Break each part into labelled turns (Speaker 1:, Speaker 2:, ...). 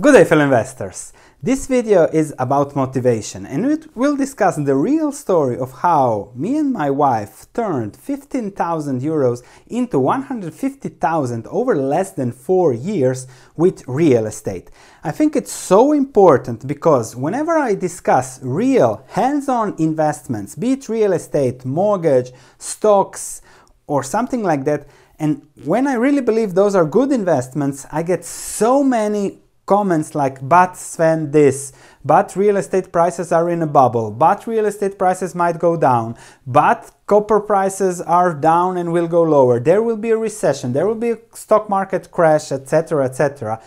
Speaker 1: Good day fellow investors! This video is about motivation and it will discuss the real story of how me and my wife turned 15,000 euros into 150,000 over less than 4 years with real estate. I think it's so important because whenever I discuss real hands-on investments, be it real estate, mortgage, stocks or something like that, and when I really believe those are good investments, I get so many comments like, but Sven this, but real estate prices are in a bubble, but real estate prices might go down, but copper prices are down and will go lower, there will be a recession, there will be a stock market crash, etc., etc.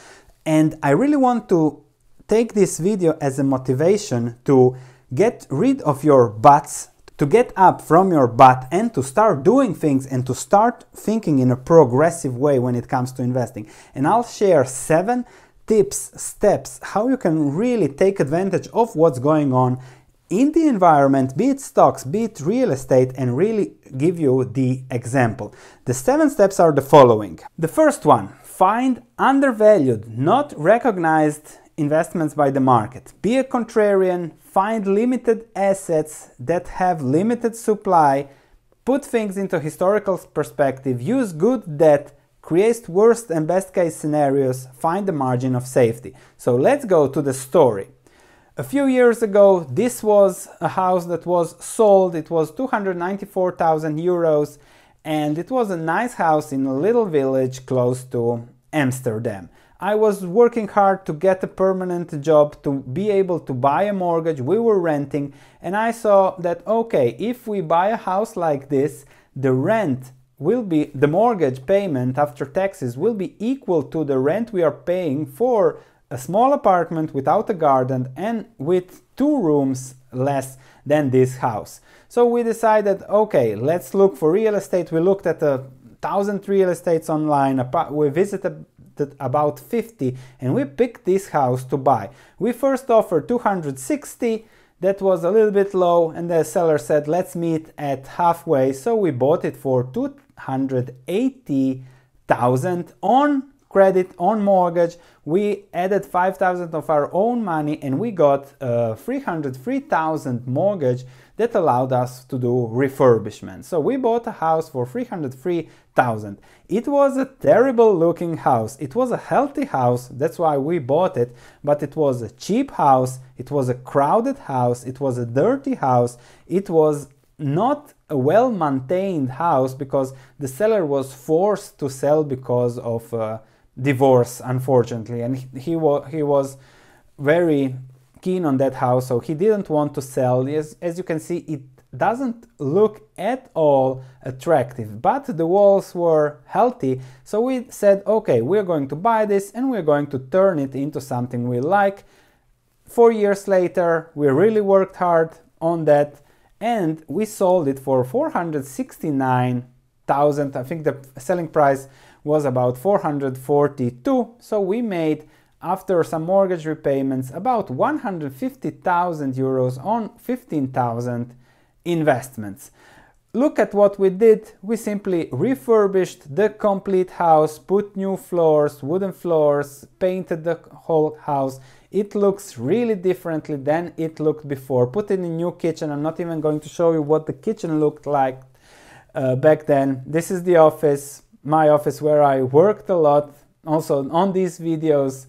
Speaker 1: And I really want to take this video as a motivation to get rid of your buts to get up from your butt and to start doing things and to start thinking in a progressive way when it comes to investing. And I'll share seven tips, steps, how you can really take advantage of what's going on in the environment, be it stocks, be it real estate, and really give you the example. The seven steps are the following. The first one, find undervalued, not recognized investments by the market. Be a contrarian, find limited assets that have limited supply, put things into historical perspective, use good debt, create worst and best case scenarios, find the margin of safety. So let's go to the story. A few years ago, this was a house that was sold. It was 294,000 euros and it was a nice house in a little village close to Amsterdam. I was working hard to get a permanent job to be able to buy a mortgage. We were renting and I saw that okay, if we buy a house like this, the rent will be the mortgage payment after taxes will be equal to the rent we are paying for a small apartment without a garden and with two rooms less than this house. So we decided, okay, let's look for real estate. We looked at a thousand real estates online. We visited about 50 and we picked this house to buy. We first offered 260 that was a little bit low and the seller said let's meet at halfway so we bought it for 280,000 on credit on mortgage we added 5,000 of our own money and we got uh, a 303,000 mortgage that allowed us to do refurbishment. So we bought a house for 303,000. It was a terrible looking house. It was a healthy house, that's why we bought it, but it was a cheap house, it was a crowded house, it was a dirty house, it was not a well maintained house because the seller was forced to sell because of uh, divorce unfortunately and he, he, wa- he was very keen on that house, so he didn't want to sell. As, as you can see, it doesn't look at all attractive, but the walls were healthy, so we said, okay, we're going to buy this and we're going to turn it into something we like. Four years later, we really worked hard on that and we sold it for 469,000. I think the selling price was about 442, so we made after some mortgage repayments, about 150,000 euros on 15,000 investments. Look at what we did. We simply refurbished the complete house, put new floors, wooden floors, painted the whole house. It looks really differently than it looked before. Put in a new kitchen. I'm not even going to show you what the kitchen looked like uh, back then. This is the office, my office where I worked a lot. Also on these videos,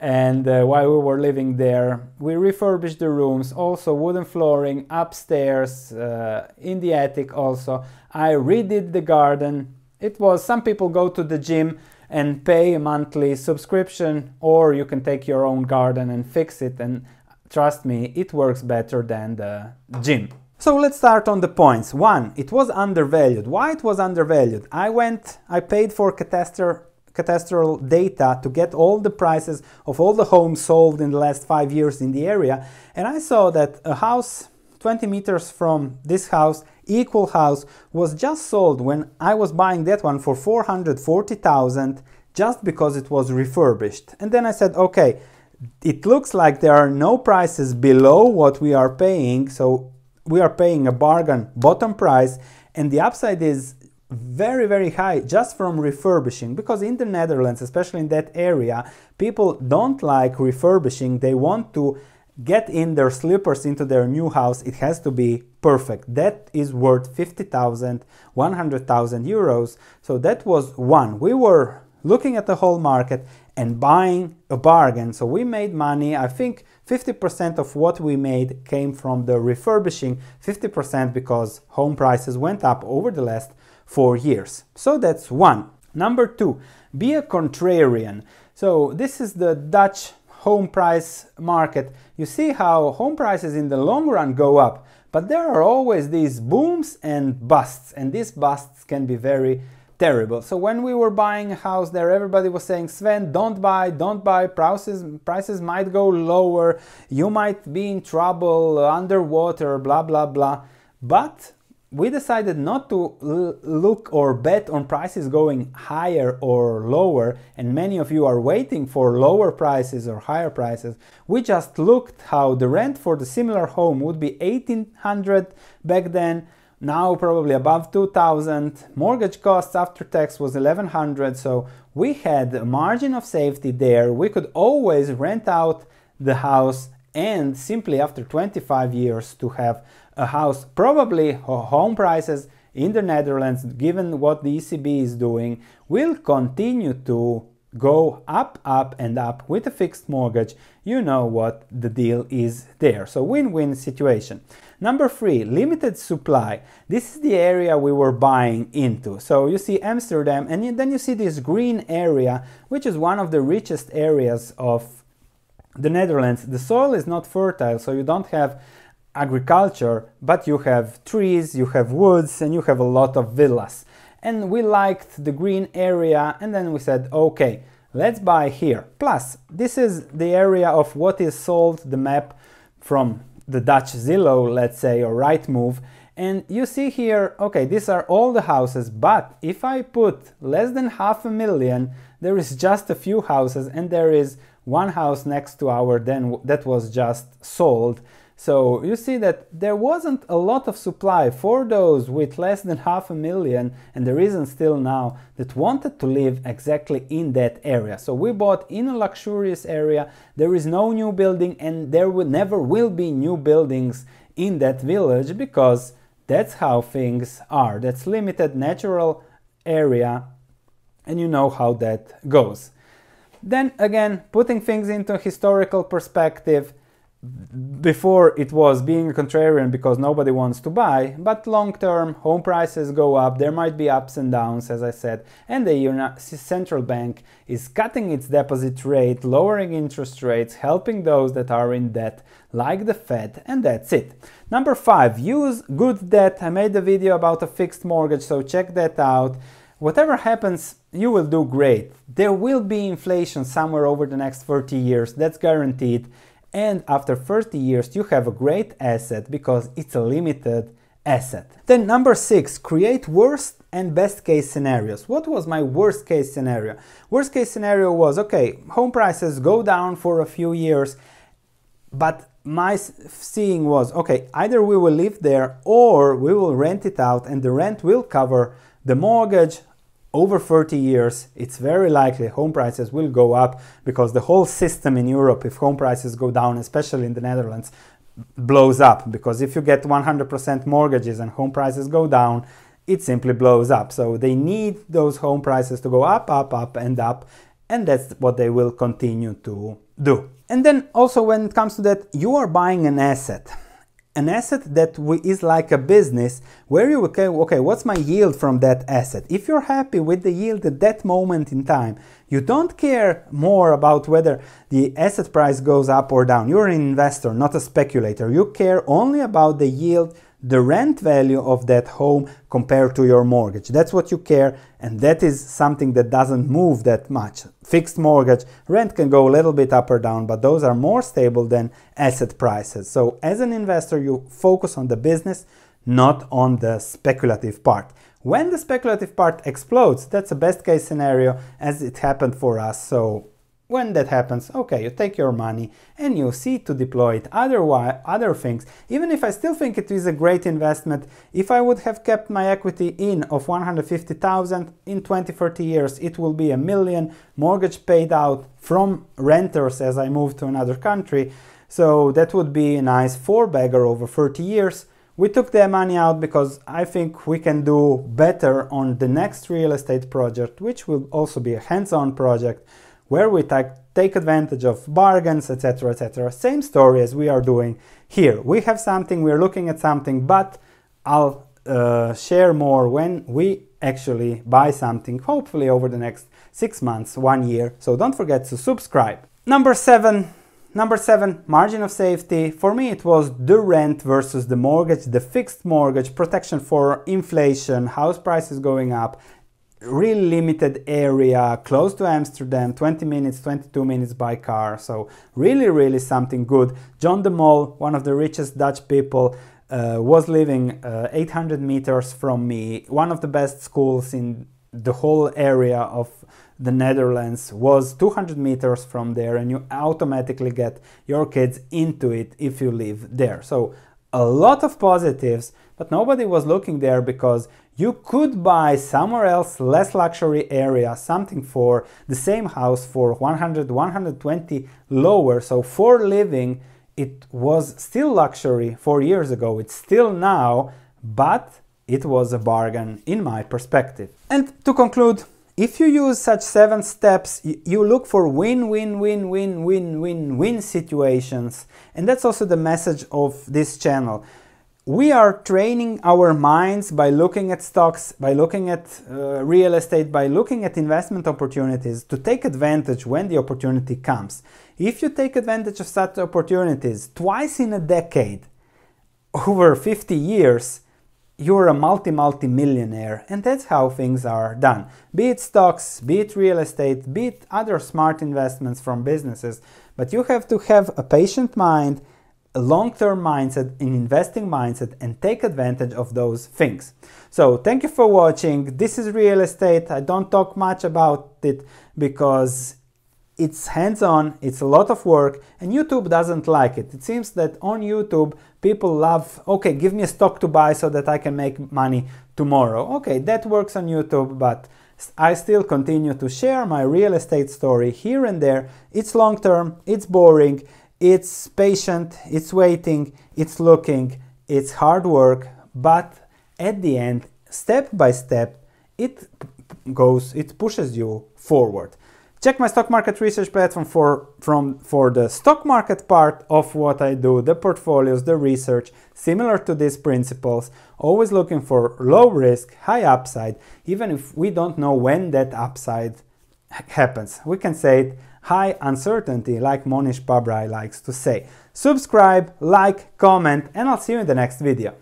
Speaker 1: and uh, while we were living there we refurbished the rooms also wooden flooring upstairs uh, in the attic also i redid the garden it was some people go to the gym and pay a monthly subscription or you can take your own garden and fix it and trust me it works better than the gym so let's start on the points. One, it was undervalued. Why it was undervalued? I went, I paid for catastrophe cadastral data to get all the prices of all the homes sold in the last five years in the area. And I saw that a house 20 meters from this house, equal house, was just sold when I was buying that one for 440,000 just because it was refurbished. And then I said, okay, it looks like there are no prices below what we are paying. So we are paying a bargain bottom price. And the upside is very very high just from refurbishing. Because in the Netherlands especially in that area people don't like refurbishing. They want to get in their slippers into their new house. It has to be perfect. That is worth 50,000 100,000 euros. So that was one. We were looking at the whole market and buying a bargain. So we made money. I think 50% of what we made came from the refurbishing 50% because home prices went up over the last four years. So that's one. Number two, be a contrarian. So this is the Dutch home price market. You see how home prices in the long run go up, but there are always these booms and busts, and these busts can be very terrible. So when we were buying a house there, everybody was saying, Sven, don't buy, don't buy, prices, prices might go lower, you might be in trouble, underwater, blah, blah, blah. But we decided not to look or bet on prices going higher or lower and many of you are waiting for lower prices or higher prices. We just looked how the rent for the similar home would be 1800 back then now probably above 2000 mortgage costs after tax was 1100 so we had a margin of safety there. We could always rent out the house and simply after 25 years to have a house, probably home prices in the Netherlands, given what the ECB is doing, will continue to go up, up, and up with a fixed mortgage. You know what the deal is there. So, win win situation. Number three, limited supply. This is the area we were buying into. So, you see Amsterdam, and then you see this green area, which is one of the richest areas of the Netherlands. The soil is not fertile, so you don't have agriculture, but you have trees, you have woods, and you have a lot of villas. And we liked the green area, and then we said, okay, let's buy here. Plus, this is the area of what is sold, the map from the Dutch Zillow, let's say, or Rightmove. And you see here, okay, these are all the houses, but if I put less than half a million, there is just a few houses, and there is one house next to our then that was just sold so you see that there wasn't a lot of supply for those with less than half a million, and there isn't still now, that wanted to live exactly in that area. So we bought in a luxurious area, there is no new building, and there will never will be new buildings in that village because that's how things are. That's limited natural area, and you know how that goes. Then again, putting things into historical perspective, before it was being a contrarian because nobody wants to buy, but long term home prices go up, there might be ups and downs as I said, and the central bank is cutting its deposit rate, lowering interest rates, helping those that are in debt like the Fed, and that's it. Number 5, use good debt. I made a video about a fixed mortgage, so check that out. Whatever happens, you will do great. There will be inflation somewhere over the next 40 years, that's guaranteed and after 30 years you have a great asset because it's a limited asset. Then number six, create worst and best case scenarios. What was my worst case scenario? Worst case scenario was, okay, home prices go down for a few years, but my seeing was, okay, either we will live there or we will rent it out and the rent will cover the mortgage, over 30 years, it's very likely home prices will go up because the whole system in Europe, if home prices go down, especially in the Netherlands, blows up. Because if you get 100% mortgages and home prices go down, it simply blows up. So they need those home prices to go up, up, up, and up. And that's what they will continue to do. And then also, when it comes to that, you are buying an asset an asset that is like a business where you okay okay what's my yield from that asset? If you're happy with the yield at that moment in time you don't care more about whether the asset price goes up or down. You're an investor not a speculator. You care only about the yield the rent value of that home compared to your mortgage. That's what you care, and that is something that doesn't move that much. Fixed mortgage, rent can go a little bit up or down, but those are more stable than asset prices. So, as an investor, you focus on the business, not on the speculative part. When the speculative part explodes, that's a best case scenario as it happened for us. So, when that happens, okay, you take your money and you see to deploy it otherwise, other things. Even if I still think it is a great investment, if I would have kept my equity in of 150,000 in 20, 30 years, it will be a million mortgage paid out from renters as I move to another country. So that would be a nice four bagger over 30 years. We took the money out because I think we can do better on the next real estate project, which will also be a hands-on project where we take advantage of bargains, etc., etc. Same story as we are doing here. We have something, we're looking at something, but I'll uh, share more when we actually buy something, hopefully over the next six months, one year. So don't forget to subscribe. Number seven, number seven, margin of safety. For me, it was the rent versus the mortgage, the fixed mortgage, protection for inflation, house prices going up, really limited area close to Amsterdam 20 minutes 22 minutes by car. So really really something good. John de Mol one of the richest Dutch people uh, was living uh, 800 meters from me. One of the best schools in the whole area of the Netherlands was 200 meters from there and you automatically get your kids into it if you live there. So a lot of positives but nobody was looking there because you could buy somewhere else less luxury area something for the same house for 100 120 lower. So for living it was still luxury 4 years ago. It's still now but it was a bargain in my perspective. And to conclude if you use such seven steps, you look for win, win, win, win, win, win, win situations. And that's also the message of this channel we are training our minds by looking at stocks, by looking at uh, real estate, by looking at investment opportunities to take advantage when the opportunity comes. If you take advantage of such opportunities twice in a decade, over 50 years, you're a multi multi millionaire, and that's how things are done. Be it stocks, be it real estate, be it other smart investments from businesses, but you have to have a patient mind a long-term mindset, an investing mindset, and take advantage of those things. So thank you for watching. This is real estate. I don't talk much about it because it's hands-on, it's a lot of work, and YouTube doesn't like it. It seems that on YouTube, people love, okay, give me a stock to buy so that I can make money tomorrow. Okay, that works on YouTube, but I still continue to share my real estate story here and there. It's long-term, it's boring, it's patient, it's waiting, it's looking, it's hard work, but at the end, step by step, it goes, it pushes you forward. Check my stock market research platform for, from, for the stock market part of what I do, the portfolios, the research, similar to these principles, always looking for low risk, high upside, even if we don't know when that upside happens. We can say it high uncertainty like Mohnish Pabrai likes to say. Subscribe, like, comment and I'll see you in the next video.